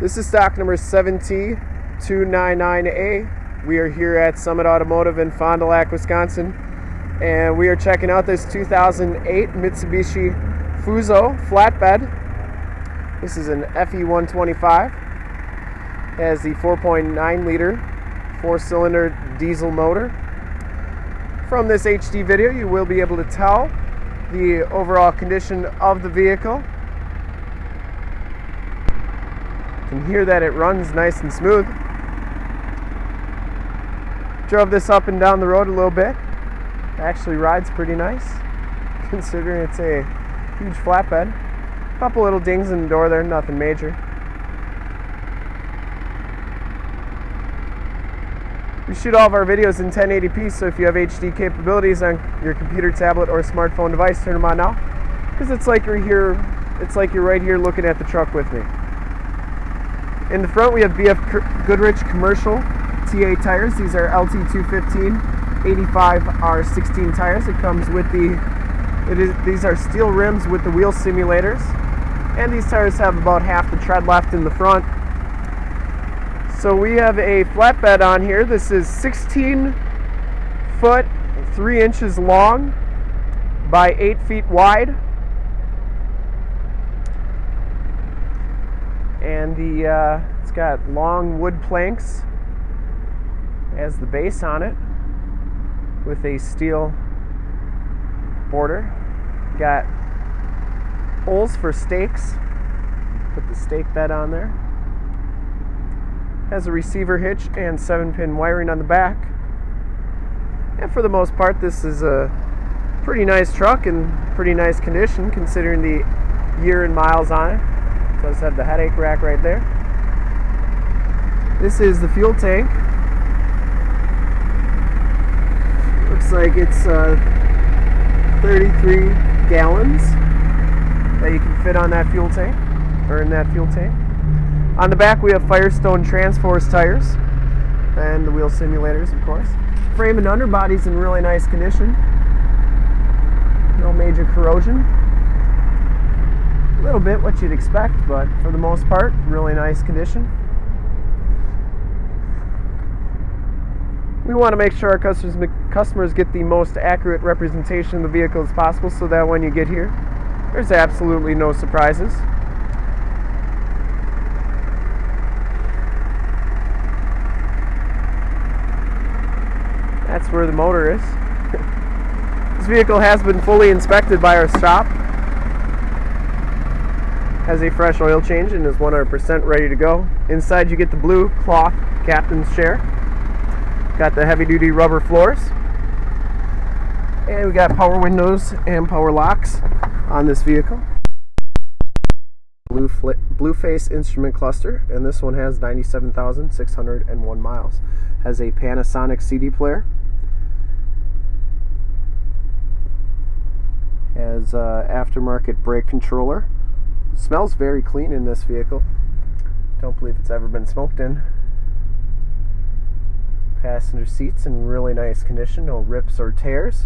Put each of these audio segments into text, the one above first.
This is stock number 7T299A. We are here at Summit Automotive in Fond du Lac, Wisconsin, and we are checking out this 2008 Mitsubishi Fuso flatbed. This is an FE125. It has the 4.9 liter four cylinder diesel motor. From this HD video, you will be able to tell the overall condition of the vehicle can hear that it runs nice and smooth. Drove this up and down the road a little bit. Actually rides pretty nice considering it's a huge flatbed. A couple little dings in the door there, nothing major. We shoot all of our videos in 1080p, so if you have HD capabilities on your computer, tablet, or smartphone device, turn them on now. Because it's like you're here, it's like you're right here looking at the truck with me. In the front, we have BF Goodrich commercial TA tires. These are LT215 85 R16 tires. It comes with the, it is, these are steel rims with the wheel simulators. And these tires have about half the tread left in the front. So we have a flatbed on here. This is 16 foot, 3 inches long by 8 feet wide. and the uh, got long wood planks as the base on it with a steel border. Got holes for stakes. Put the stake bed on there. Has a receiver hitch and 7 pin wiring on the back. And for the most part this is a pretty nice truck in pretty nice condition considering the year and miles on it. Does have the headache rack right there. This is the fuel tank. Looks like it's uh, 33 gallons that you can fit on that fuel tank, or in that fuel tank. On the back we have Firestone Transforce tires and the wheel simulators, of course. Frame and underbody's in really nice condition. No major corrosion A little bit what you'd expect, but for the most part, really nice condition. We want to make sure our customers, customers get the most accurate representation of the vehicle as possible so that when you get here, there's absolutely no surprises. That's where the motor is. this vehicle has been fully inspected by our shop has a fresh oil change and is 100% ready to go. Inside you get the blue cloth captain's chair. Got the heavy duty rubber floors. And we got power windows and power locks on this vehicle. Blue, blue face instrument cluster and this one has 97,601 miles. Has a Panasonic CD player. Has uh, aftermarket brake controller smells very clean in this vehicle. Don't believe it's ever been smoked in. Passenger seats in really nice condition, no rips or tears.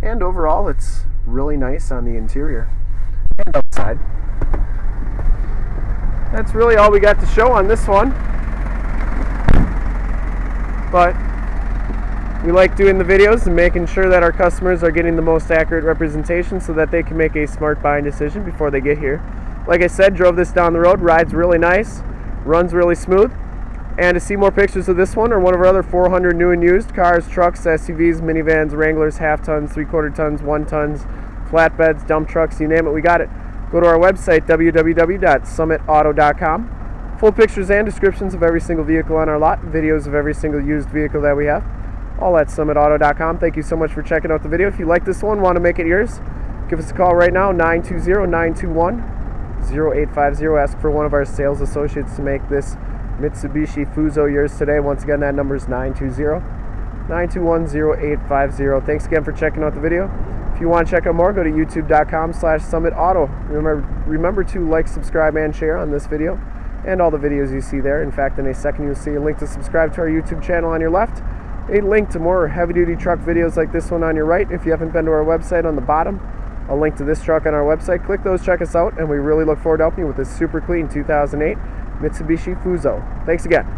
And overall, it's really nice on the interior and outside. That's really all we got to show on this one. But we like doing the videos and making sure that our customers are getting the most accurate representation so that they can make a smart buying decision before they get here. Like I said, drove this down the road, rides really nice, runs really smooth. And to see more pictures of this one or one of our other 400 new and used cars, trucks, SUVs, minivans, Wranglers, half tons, three quarter tons, one tons, flatbeds, dump trucks, you name it, we got it. Go to our website, www.summitauto.com. Full pictures and descriptions of every single vehicle on our lot, videos of every single used vehicle that we have all at summitauto.com. Thank you so much for checking out the video. If you like this one, want to make it yours, give us a call right now, 920-921-0850. Ask for one of our sales associates to make this Mitsubishi Fuso yours today. Once again, that number is 920-921-0850. Thanks again for checking out the video. If you want to check out more, go to youtube.com slash summitauto. Remember, remember to like, subscribe, and share on this video and all the videos you see there. In fact, in a second, you'll see a link to subscribe to our YouTube channel on your left a link to more heavy duty truck videos like this one on your right. If you haven't been to our website on the bottom, a link to this truck on our website. Click those, check us out, and we really look forward to helping you with this super clean 2008 Mitsubishi Fuso. Thanks again.